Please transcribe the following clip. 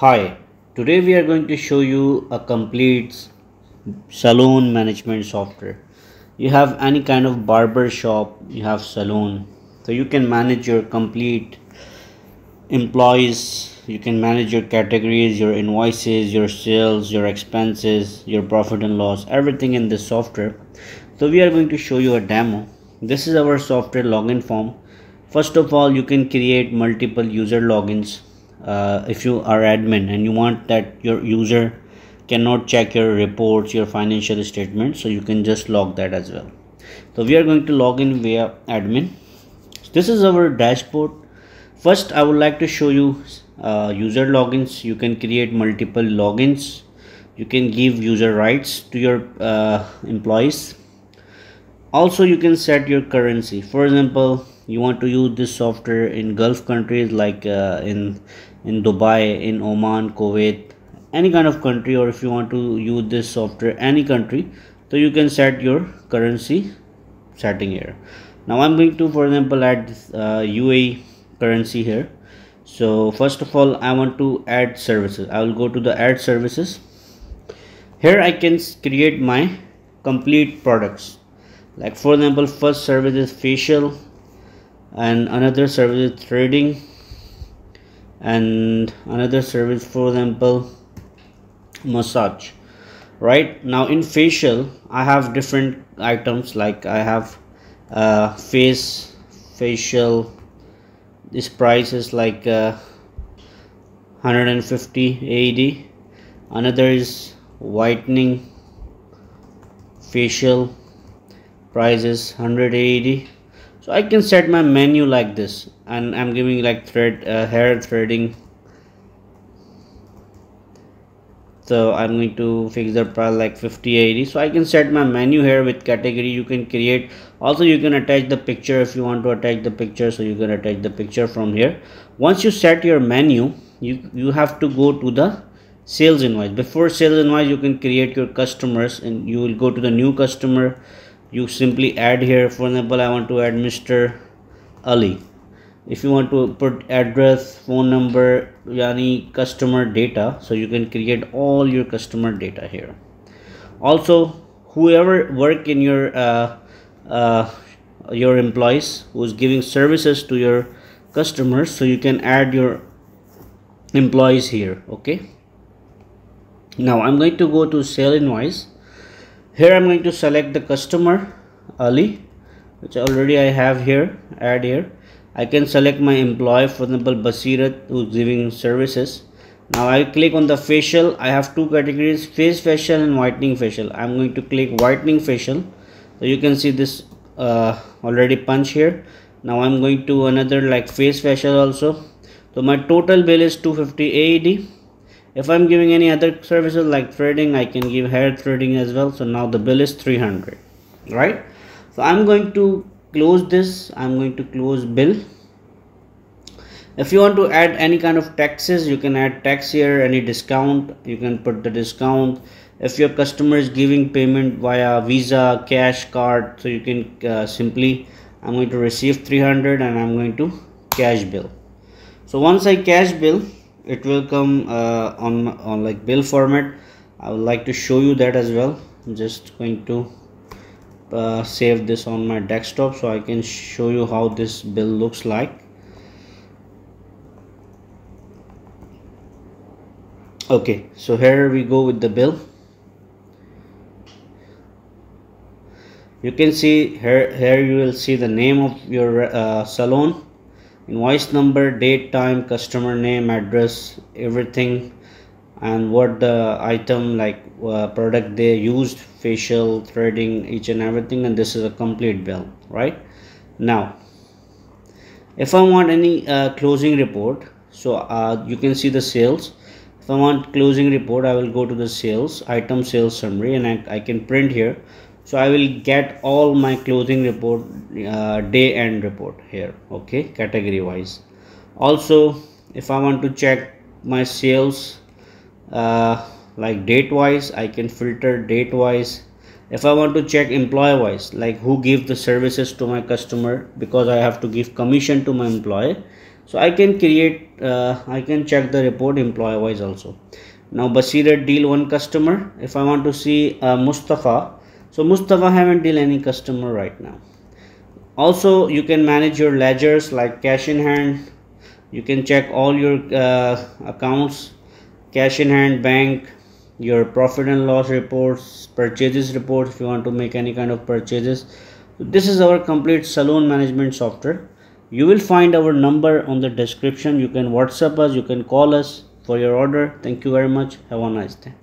Hi, today we are going to show you a complete salon management software. You have any kind of barber shop, you have salon, so you can manage your complete employees, you can manage your categories, your invoices, your sales, your expenses, your profit and loss, everything in this software. So we are going to show you a demo. This is our software login form. First of all, you can create multiple user logins uh, if you are admin and you want that your user cannot check your reports your financial statements so you can just log that as well. So we are going to log in via admin. This is our dashboard. First i would like to show you uh, user logins. You can create multiple logins. You can give user rights to your uh, employees. Also you can set your currency. For example you want to use this software in gulf countries like uh, in in dubai in oman kuwait any kind of country or if you want to use this software any country so you can set your currency setting here. Now i'm going to for example add uh, uae currency here. So first of all i want to add services. I will go to the add services. Here i can create my complete products. Like for example first service is facial and another service is threading and another service for example massage right? Now in facial i have different items like i have uh, face facial this price is like uh, 150 AED another is whitening facial price is 100 AED so I can set my menu like this and I'm giving like thread uh, hair threading. So I'm going to fix the price like 50 AED so I can set my menu here with category. You can create. Also you can attach the picture if you want to attach the picture. So you can attach the picture from here. Once you set your menu you you have to go to the sales invoice. Before sales invoice you can create your customers and you will go to the new customer you simply add here for example i want to add mr ali. If you want to put address phone number yani customer data so you can create all your customer data here. Also whoever work in your uh, uh, your employees who's giving services to your customers so you can add your employees here okay? Now i'm going to go to sale invoice here I'm going to select the customer Ali which already I have here add here. I can select my employee for example Basirat who's giving services. Now I click on the facial. I have two categories face facial and whitening facial. I'm going to click whitening facial. So you can see this uh, already punch here. Now I'm going to another like face facial also. So my total bill is 250 AED if I'm giving any other services like threading I can give hair threading as well. So now the bill is 300 right? So I'm going to close this. I'm going to close bill. If you want to add any kind of taxes you can add tax here any discount. You can put the discount. If your customer is giving payment via visa cash card so you can uh, simply i'm going to receive 300 and i'm going to cash bill. So once i cash bill it will come uh, on on like bill format. I would like to show you that as well. I'm just going to uh, save this on my desktop so I can show you how this bill looks like. Okay so here we go with the bill. You can see here here you will see the name of your uh, salon invoice number date time customer name address everything and what the item like uh, product they used facial threading each and everything and this is a complete bill right? Now if i want any uh, closing report so uh, you can see the sales. If i want closing report i will go to the sales item sales summary and I, I can print here so i will get all my closing report uh, day end report here okay category wise. Also if i want to check my sales uh, like date wise i can filter date wise. If i want to check employee wise like who give the services to my customer because i have to give commission to my employee. So i can create uh, i can check the report employee wise also. Now Basira deal one customer. If i want to see uh, mustafa so mustafa haven't deal any customer right now. Also you can manage your ledgers like cash in hand. You can check all your uh, accounts cash in hand bank your profit and loss reports purchases reports if you want to make any kind of purchases. This is our complete saloon management software. You will find our number on the description. You can whatsapp us. You can call us for your order. Thank you very much. Have a nice day